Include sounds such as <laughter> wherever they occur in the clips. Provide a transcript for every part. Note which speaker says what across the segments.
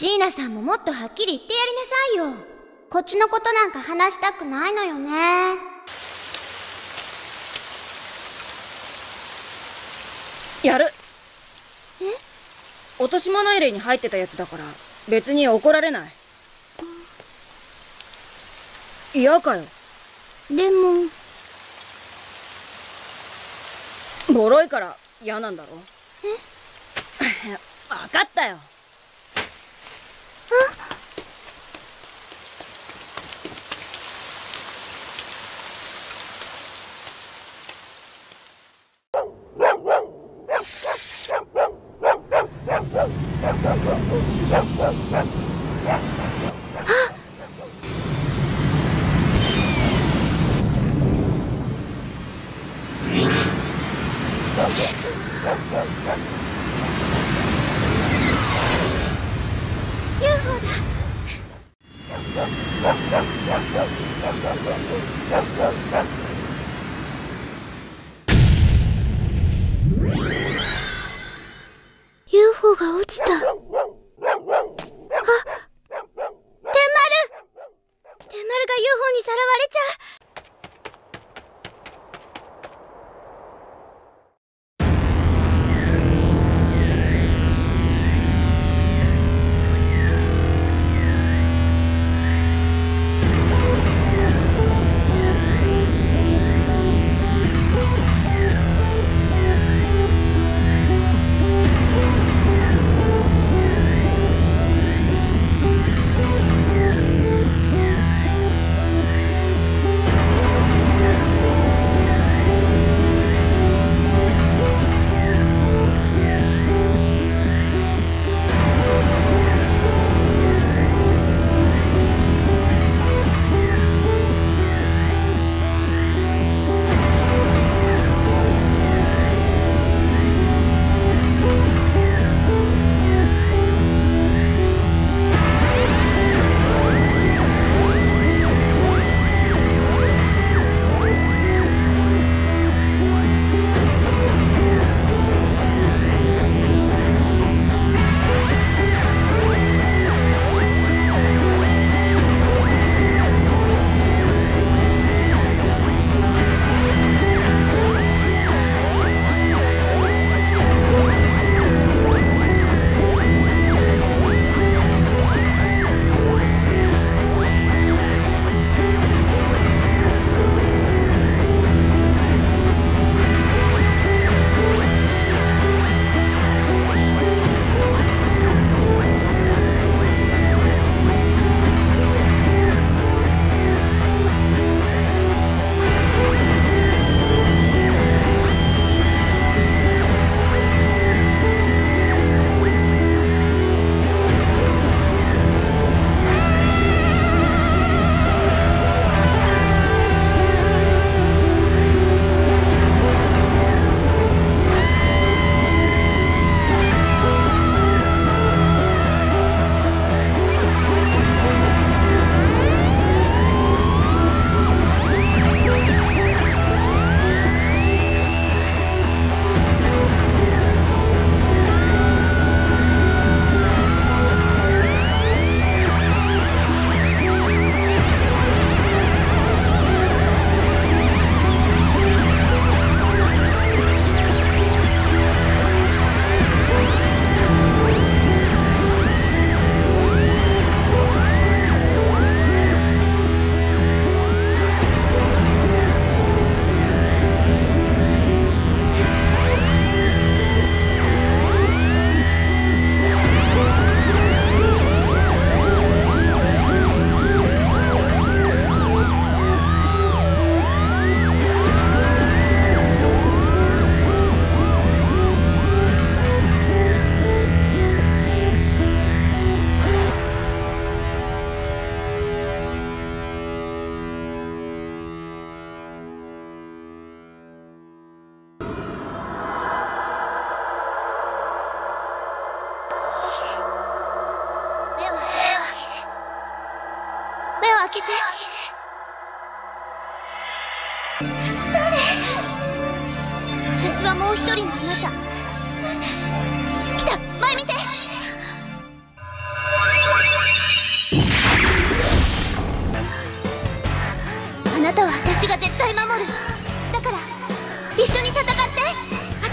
Speaker 1: 椎名さんももっとはっきり言ってやりなさいよ。こっちのことなんか話したくないのよね。
Speaker 2: やる。
Speaker 1: え？
Speaker 2: 落とし物入れに入ってたやつだから別に怒られない。嫌かよ。
Speaker 1: でも、
Speaker 2: ボロいから嫌なんだろ。え？<laughs> 分かったよ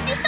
Speaker 1: 私一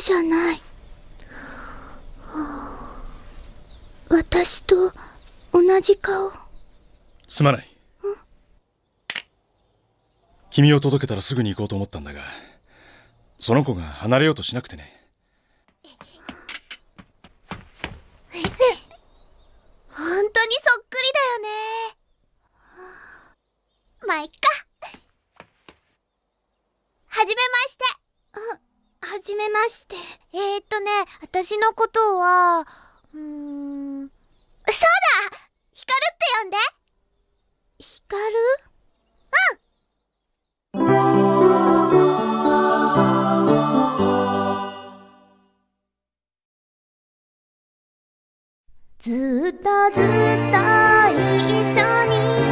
Speaker 1: じゃない。私と同じ顔。
Speaker 3: すまない。君を届けたらすぐに行こうと思ったんだがその子が離れようとしなくてね。
Speaker 1: して。えー、っとね私のことはうんそうだ！ヒカルって呼んで。ヒカルうん。ずっとずっと一緒に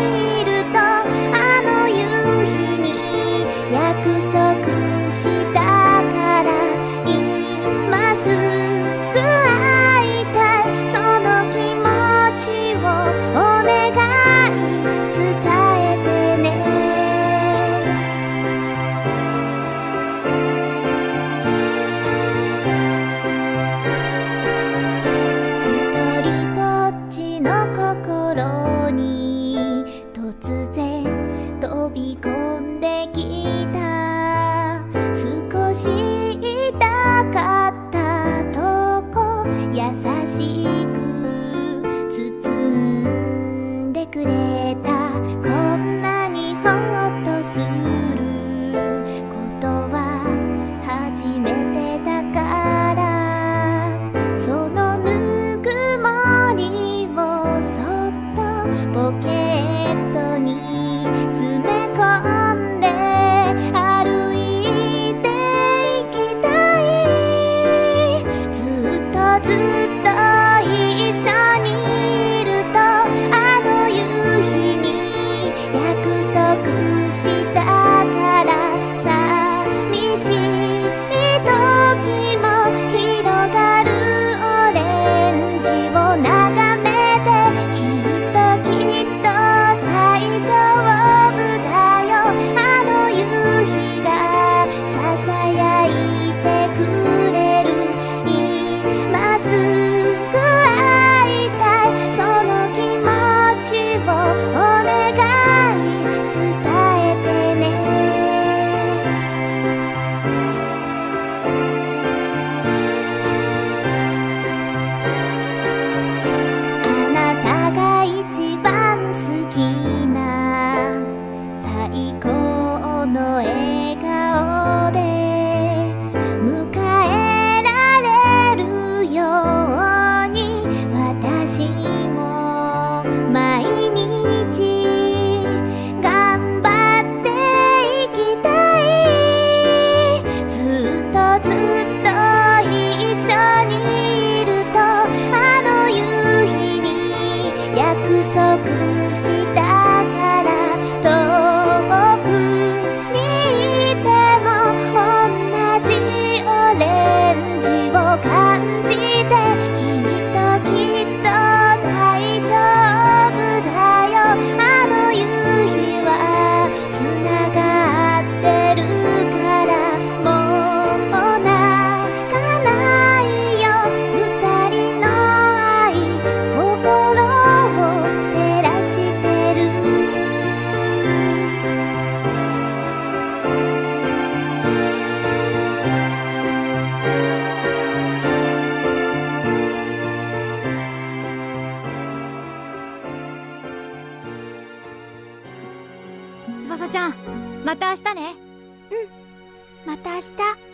Speaker 1: うん。また明日。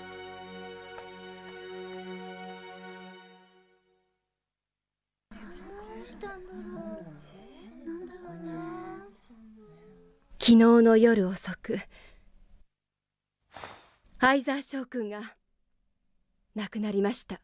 Speaker 2: 昨日の夜遅くアイザー将軍が亡くなりました。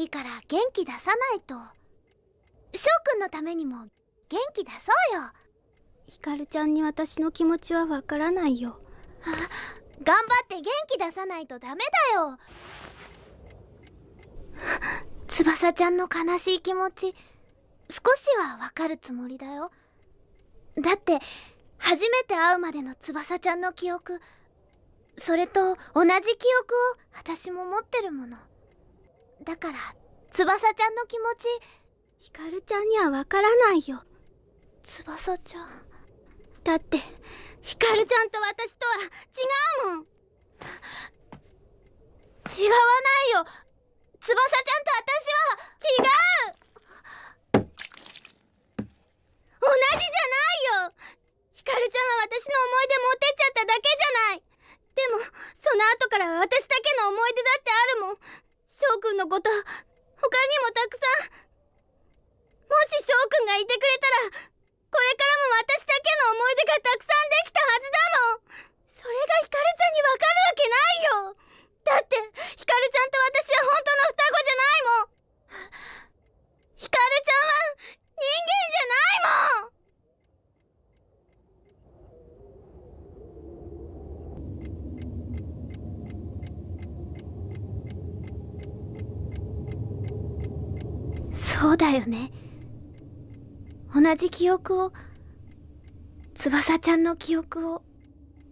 Speaker 1: いいから元気出さないと。翔くんのためにも元気出そうよ。
Speaker 4: ひかるちゃんに私の気持ちはわからないよ。
Speaker 1: 頑張って元気出さないとダメだよ。翼ちゃんの悲しい気持ち少しはわかるつもりだよ。だって初めて会うまでの翼ちゃんの記憶それと同じ記憶を私も持ってるものだから翼ちゃんの気持ち
Speaker 4: ひかるちゃんにはわからないよ。
Speaker 1: 翼ちゃん。
Speaker 4: だってひかるちゃんと私とは違うもん。
Speaker 1: 違わないよ。翼ちゃんと私は
Speaker 4: 違う。同じじゃないよ。ひかるちゃんは私の思い出持ってっちゃっただけじゃない。でもその後から私だけの思い出だって翔くんのこと他にもたくさんもし翔くんがいてくれたらこれからも私だけの思い出がたくさんできたはずだもん。それがひかるちゃんにわかるわけないよだってひかるちゃんと私は本当の双子じゃないもん。ひかるちゃんは人間じゃないもん。
Speaker 1: そうだよね。同じ記憶を翼ちゃんの記憶を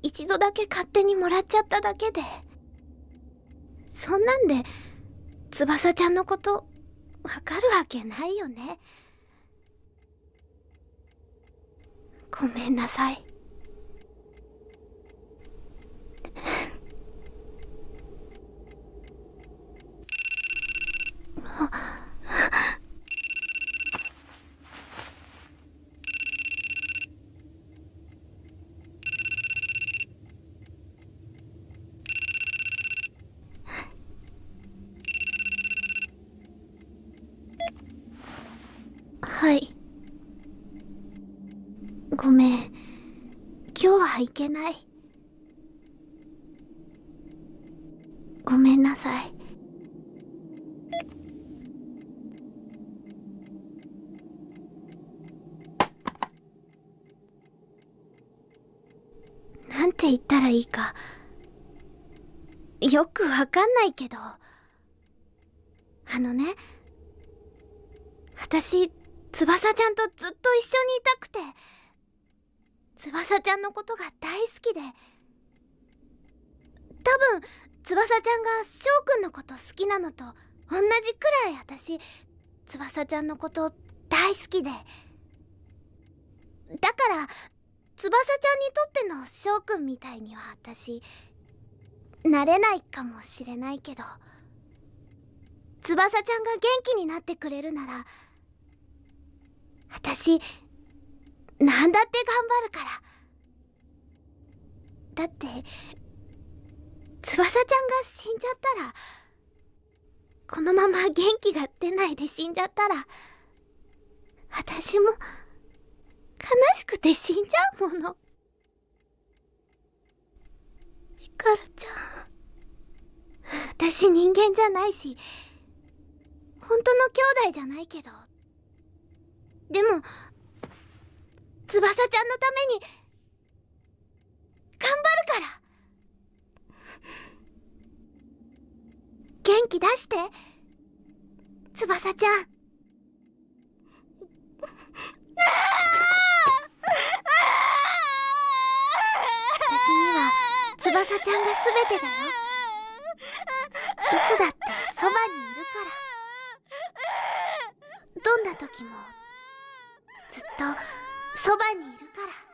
Speaker 1: 一度だけ勝手にもらっちゃっただけで。そんなんで翼ちゃんのことわかるわけないよね。ごめんなさい。あ <laughs> はい。ごめん。今日は行けない。ごめんなさい。なんて言ったらいいか。よくわかんないけど。あのね。私翼ちゃんとずっと一緒にいたくて翼ちゃんのことが大好きで多分翼ちゃんが翔くんのこと好きなのと同じくらい私翼ちゃんのこと大好きで。だから翼ちゃんにとっての翔くんみたいには私なれないかもしれないけど翼ちゃんが元気になってくれるなら私なんだって頑張るから。だって翼ちゃんが死んじゃったらこのまま元気が出ないで死んじゃったら私も悲しくて死んじゃうもの。ひかるちゃん私人間じゃないし本当の兄弟じゃないけど。でも翼ちゃんのために頑張るから。元気出して。翼ちゃん。私には翼ちゃんが全てだよ。いつだってそばにいるから。どんな時もずっとそばにいるから。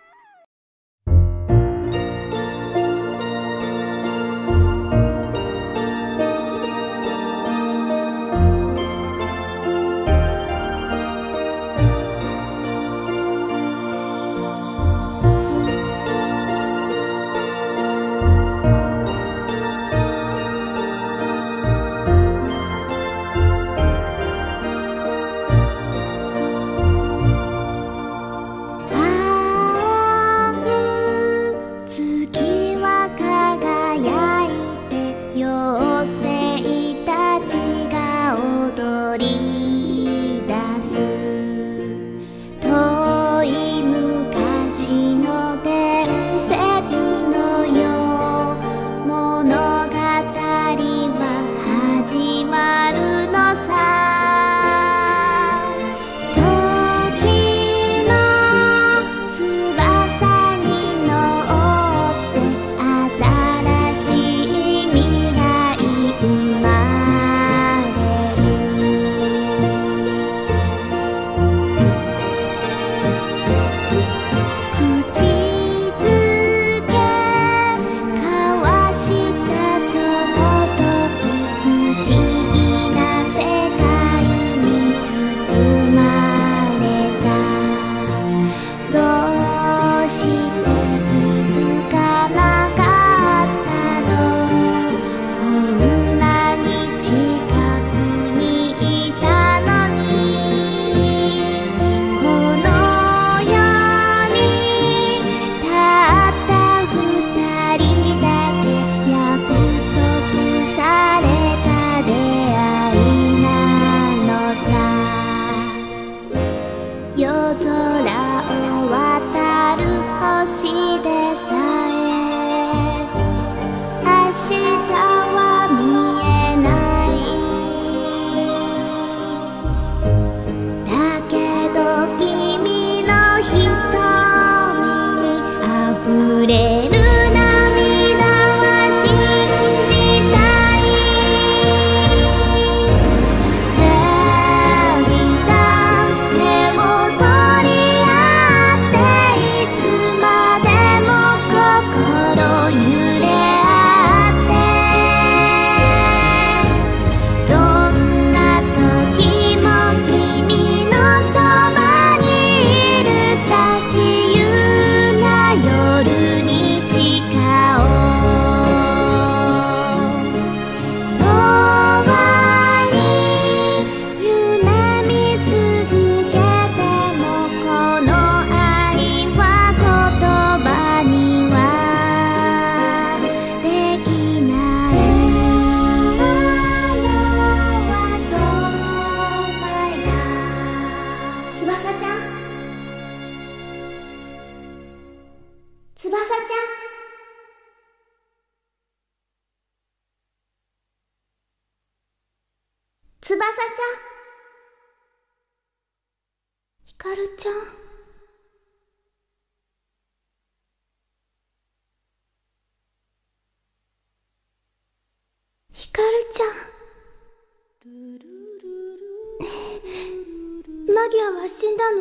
Speaker 4: の？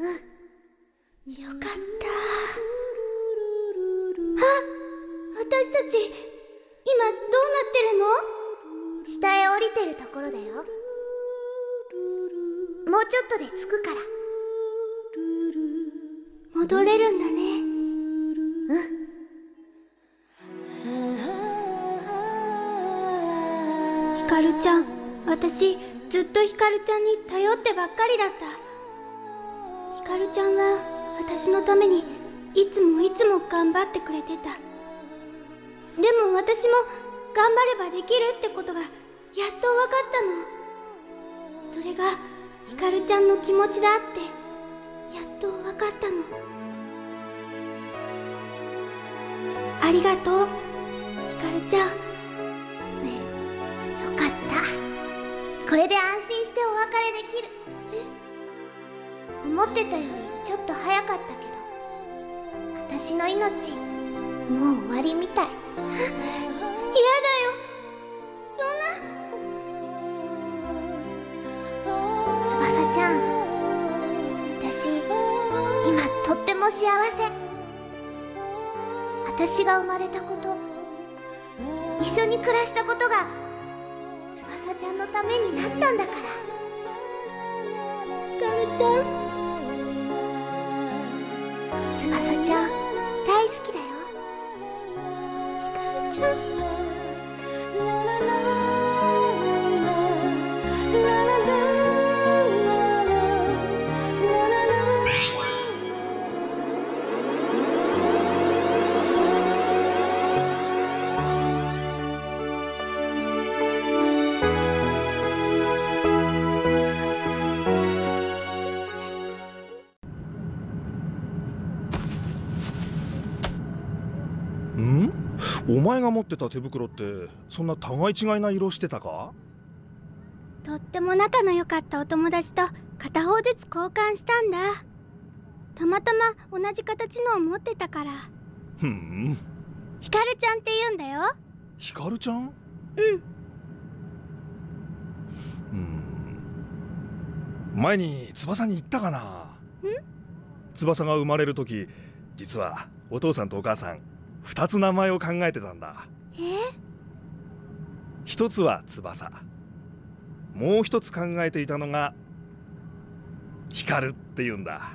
Speaker 4: うん。よかった。あ私たち今どうなってるの？
Speaker 1: 下へ降りてるところだよ。もうちょっとで着くから。
Speaker 4: 戻れるんだね。うん。ひかるちゃん私ずっとひかるちゃんに頼ってばっかりだった。かるちゃんは私のためにいつもいつも頑張ってくれてた。でも私も頑張ればできるってことがやっと分かったの。それがひかるちゃんの気持ちだって。やっと分かったの。ありがとうひかるちゃん。
Speaker 1: よかった。これで安心してお別れできる。思ってたよりちょっと早かったけど私の命もう終わりみたい。<gasps>
Speaker 4: 嫌だよ。そんな。
Speaker 1: 翼ちゃん私今とっても幸せ。私が生まれたこと一緒に暮らしたことが翼ちゃんのためになったんだから。
Speaker 4: ひかるちゃん。
Speaker 1: 翼ちゃん大好きだよ。
Speaker 4: ひかるちゃん
Speaker 5: ん前が持ってた手袋ってそんな互い違いな色してたか？
Speaker 4: とっても仲の良かったお友達と片方ずつ交換したんだ。たまたま同じ形のを持ってたから。
Speaker 5: ふん。
Speaker 4: ひかるちゃんって言うんだよ。
Speaker 5: ひかるちゃん？
Speaker 4: うん。
Speaker 5: うん。前に翼に言ったかな？翼が生まれる時実はお父さんとお母さん2つ名前を考えてたんだ。
Speaker 4: え？
Speaker 5: 一つは翼。もう一つ考えていたのが光って言うんだ。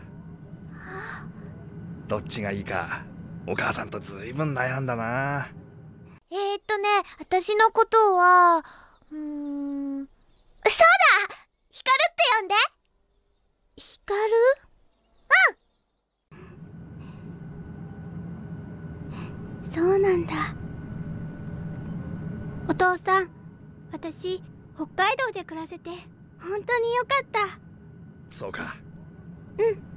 Speaker 5: どっちがいいかお母さんとずいぶん悩んだな。
Speaker 1: えー、っとね私のことはうーんそうだ！光って呼んで。
Speaker 4: ひかる？うんそうなんだ。お父さん私北海道で暮らせて本当によかった。
Speaker 5: そうか。
Speaker 1: 椎名翼の妹の椎名光です皆さん